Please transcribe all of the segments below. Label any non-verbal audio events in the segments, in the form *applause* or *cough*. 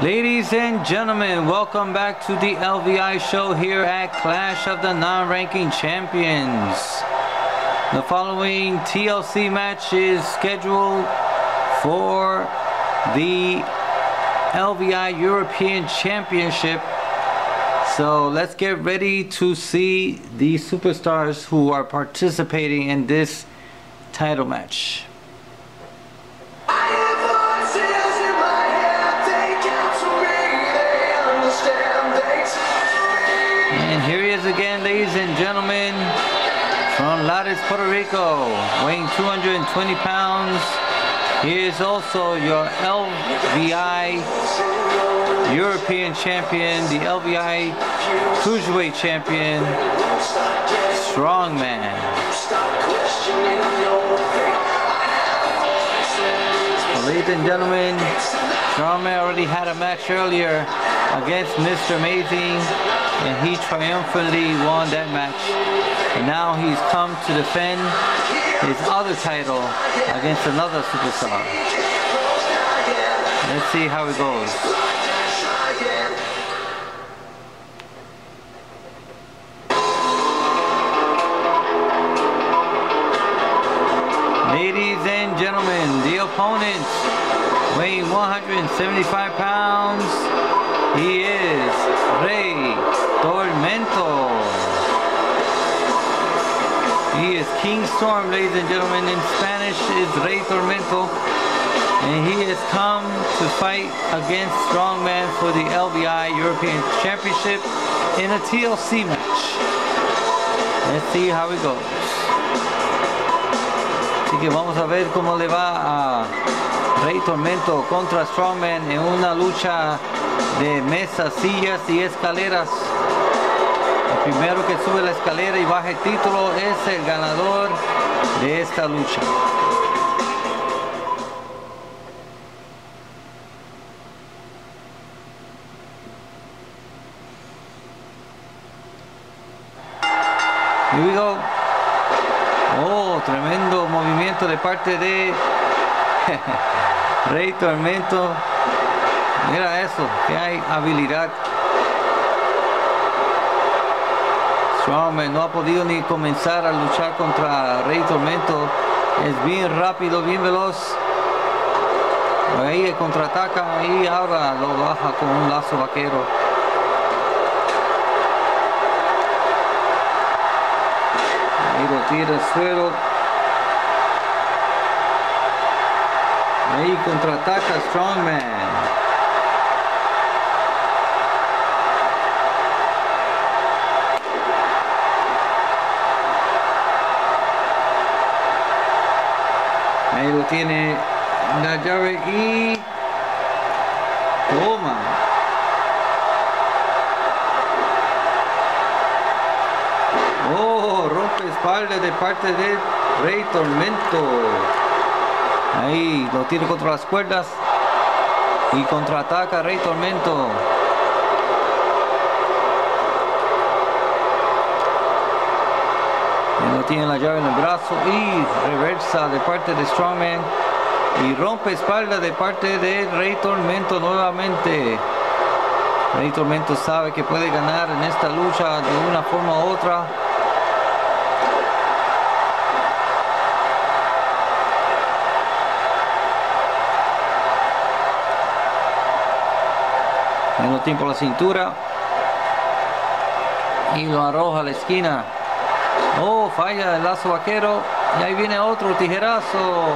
Ladies and gentlemen, welcome back to the LVI show here at Clash of the Non-Ranking Champions. The following TLC match is scheduled for the LVI European Championship. So let's get ready to see the superstars who are participating in this title match. And here he is again, ladies and gentlemen, from Lares, Puerto Rico, weighing 220 pounds. He is also your LVI European champion, the LVI Cruiserweight champion, Strongman. Ladies and gentlemen, Strongman already had a match earlier against Mr. Amazing and he triumphantly won that match. And now he's come to defend his other title against another superstar. Let's see how it goes. Ladies and gentlemen, the opponent weighing 175 pounds, he is Rey Tormento. He is King Storm, ladies and gentlemen. In Spanish is Rey Tormento. And he has come to fight against Strongman for the LVI European Championship in a TLC match. Let's see how it goes. Así que vamos a ver cómo le va a Rey Tormento contra Strongman en una lucha de mesas, sillas y escaleras. El primero que sube la escalera y baja el título es el ganador de esta lucha. Here. Oh, tremendo movimiento de parte de *laughs* Rey Tormento. Mira eso, que hay habilidad. Strowman no ha podido ni comenzar a luchar contra Rey Tormento. Es bien rápido, bien veloz. Ahí contraataca y ahora lo baja con un lazo vaquero. Ahí lo tira al suelo. Ahí contraataca Strongman. Tiene la llave y toma. Oh, rompe espalda de parte de Rey Tormento. Ahí lo tira contra las cuerdas y contraataca Rey Tormento. Lo tiene la llave en el brazo y reversa de parte de Strongman y rompe espalda de parte de Rey Tormento nuevamente. Rey Tormento sabe que puede ganar en esta lucha de una forma u otra. Menos tiempo la cintura. Y lo arroja a la esquina. Oh, falla el lazo vaquero. Y ahí viene otro tijerazo.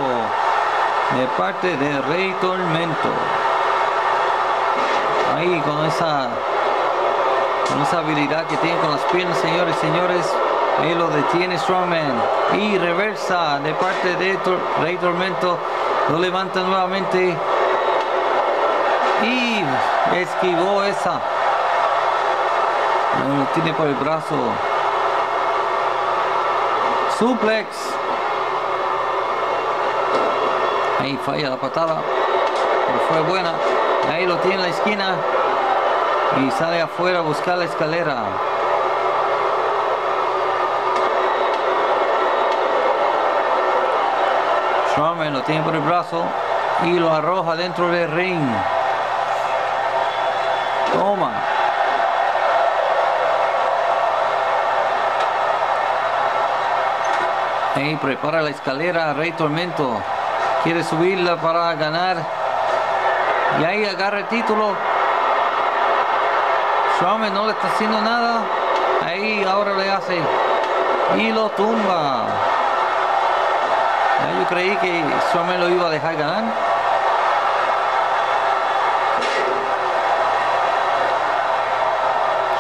De parte de Rey Tormento. Ahí con esa. Con esa habilidad que tiene con las piernas, señores señores. Ahí lo detiene Strongman. Y reversa de parte de Rey Tormento. Lo levanta nuevamente. Y esquivó esa. Lo tiene por el brazo. Suplex. Ahí falla la patada. Pero fue buena. Ahí lo tiene en la esquina. Y sale afuera a buscar la escalera. Strowman lo tiene por el brazo y lo arroja dentro del ring. Toma. Ahí prepara la escalera Rey Tormento. Quiere subirla para ganar. Y ahí agarra el título. Strowman no le está haciendo nada. Ahí ahora le hace. Y lo tumba. Yo creí que Strowman lo iba a dejar ganar.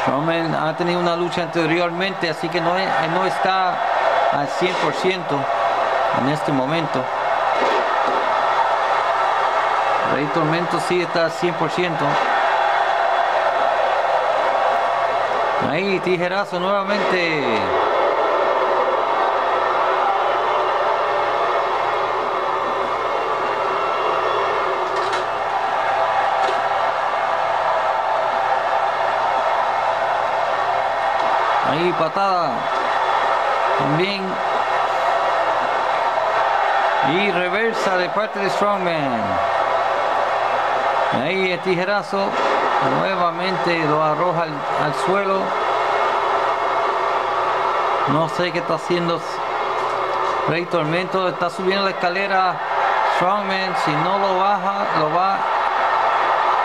Strowman ha tenido una lucha anteriormente, así que no, no está al 100% en este momento. Rey Tormento sí está al 100%. Ahí, tijerazo nuevamente. Ahí, patada. También. Y reversa de parte de Strongman. Ahí el tijerazo. Nuevamente lo arroja al, suelo. No sé qué está haciendo Rey Tormento. Está subiendo la escalera. Strongman, si no lo baja, lo va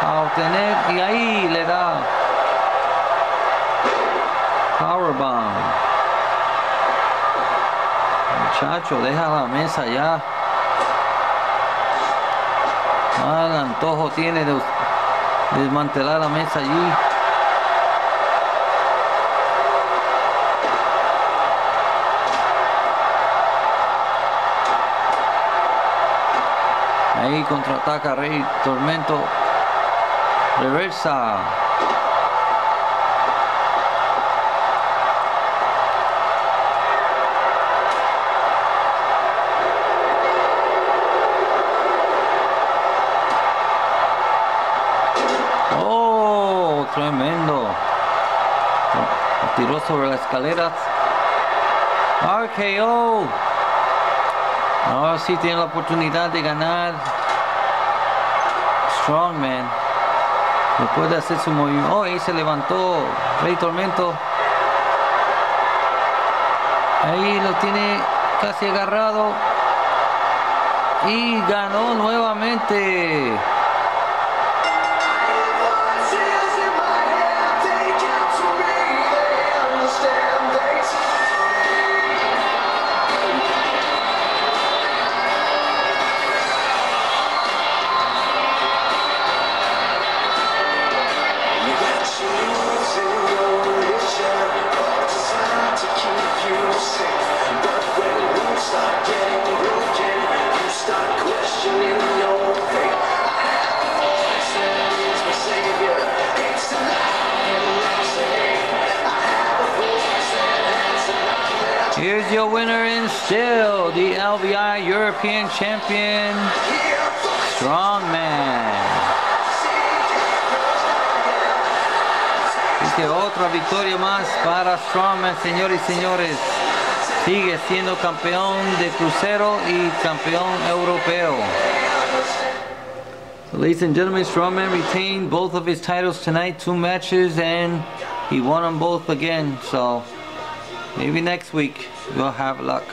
a obtener. Y ahí le da Powerbomb. Muchacho, deja la mesa ya. Mal antojo tiene de desmantelar la mesa allí. Ahí contraataca Rey Tormento. Reversa. Tremendo. Tiró sobre la escalera. RKO. Ahora sí tiene la oportunidad de ganar. Strongman. No puede hacer su movimiento. Oh, ahí se levantó. Rey Tormento. Ahí lo tiene casi agarrado. Y ganó nuevamente. Here's your winner and still the LVI European Champion, Strongman. Dice otra victoria más para Strongman, señores y señores. Sigue siendo campeón de crucero y campeón europeo. So, ladies and gentlemen, Strongman retained both of his titles tonight, two matches, and he won them both again. So maybe next week we'll have luck.